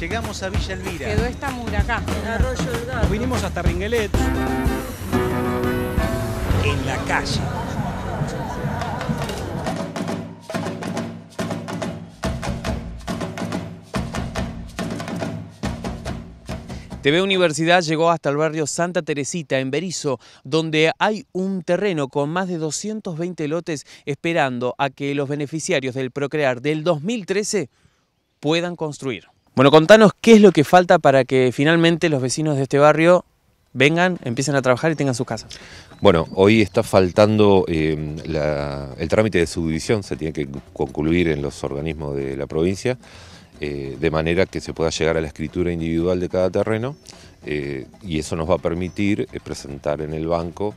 Llegamos a Villa Elvira. Quedó esta mura acá. Arroyo del Gato. Vinimos hasta Ringuelet. En la calle. TV Universidad llegó hasta el barrio Santa Teresita, en Berizo, donde hay un terreno con más de 220 lotes esperando a que los beneficiarios del Procrear del 2013 puedan construir. Bueno, contanos qué es lo que falta para que finalmente los vecinos de este barrio vengan, empiecen a trabajar y tengan sus casas. Bueno, hoy está faltando la- el trámite de subdivisión, se tiene que concluir en los organismos de la provincia, eh, de manera que se pueda llegar a la escritura individual de cada terreno eh, y eso nos va a permitir eh, presentar en el banco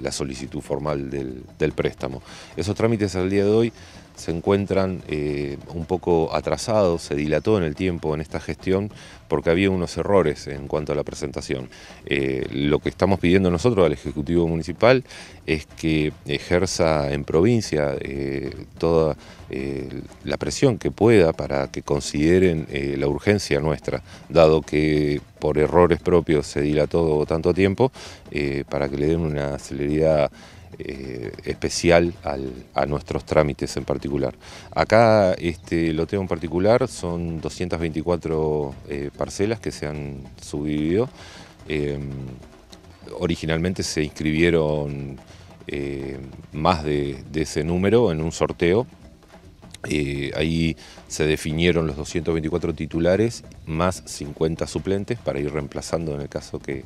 la solicitud formal del préstamo. Esos trámites al día de hoy se encuentran eh, un poco atrasados, se dilató en el tiempo en esta gestión porque había unos errores en cuanto a la presentación. Eh, lo que estamos pidiendo nosotros al Ejecutivo Municipal es que ejerza en provincia eh, toda la presión que pueda para que consideren la urgencia nuestra, dado que por errores propios se dilató tanto tiempo, para que le den una celeridad eh, especial al- a nuestros trámites en particular. Acá este loteo en particular son 224 eh, parcelas que se han subdividido. Eh, originalmente se inscribieron eh, más de, ese número en un sorteo. Ahí se definieron los 224 titulares más 50 suplentes para ir reemplazando en el caso que,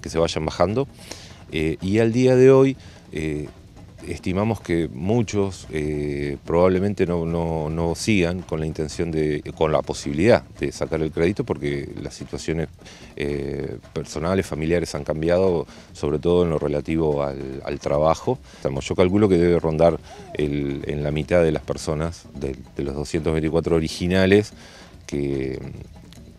que se vayan bajando. Y al día de hoy eh, estimamos que muchos eh, probablemente no, no- no sigan con la intención de, con la posibilidad de sacar el crédito porque las situaciones eh, personales, familiares han cambiado, sobre todo en lo relativo al, al trabajo. Estamos, yo calculo que debe rondar el- en la mitad de las personas, de, de los 224 originales, que,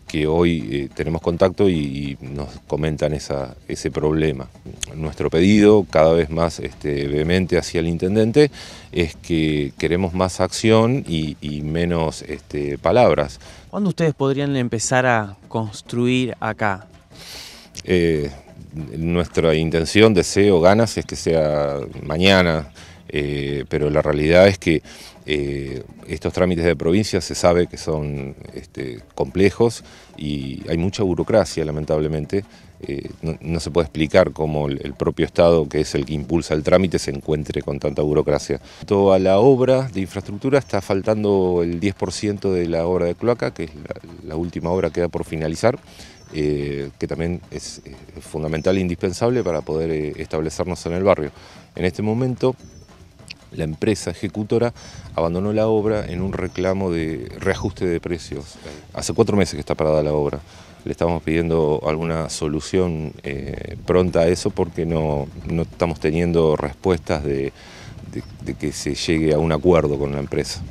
que hoy eh, tenemos contacto y, y nos comentan esa- ese problema. Nuestro pedido, cada vez más este, vehemente hacia el intendente, es que queremos más acción y, y menos este, palabras. ¿Cuándo ustedes podrían empezar a construir acá? Eh, nuestra intención, deseo, ganas es que sea mañana, eh, pero la realidad es que eh, estos trámites de provincia se sabe que son este, complejos y hay mucha burocracia, lamentablemente. Eh, no, se puede explicar cómo el, propio Estado, que es el que impulsa el trámite, se encuentre con tanta burocracia. Toda la obra de infraestructura está faltando el 10% de la obra de cloaca, que es la, última obra que queda por finalizar que también es eh, fundamental e indispensable para poder establecernos en el barrio. En este momento, la empresa ejecutora abandonó la obra en un reclamo de reajuste de precios. Hace cuatro meses que está parada la obra. Le estamos pidiendo alguna solución eh, pronta a eso porque no, no estamos teniendo respuestas de- que se llegue a un acuerdo con la empresa.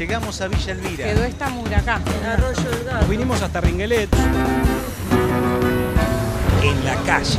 Llegamos a Villa Elvira. Quedó esta mura acá. Arroyo del Gato. Vinimos hasta Ringuelet. En la calle.